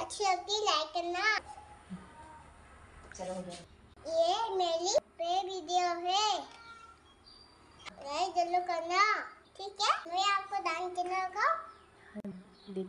अच्छी लगती लाइक करना। चलो ये मेरी पे वीडियो है। लाइक ज़रूर करना। ठीक है? मैं आपको दान करना का दीदी